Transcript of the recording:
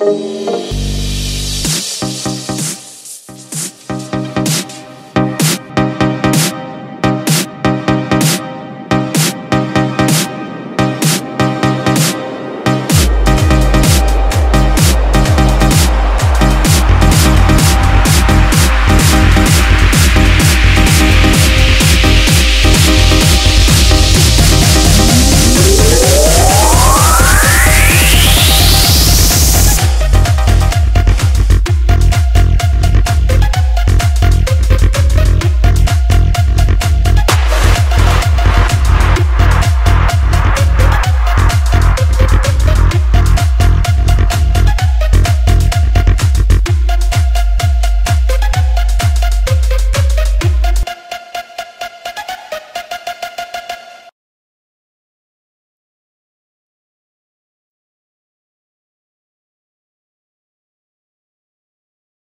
Música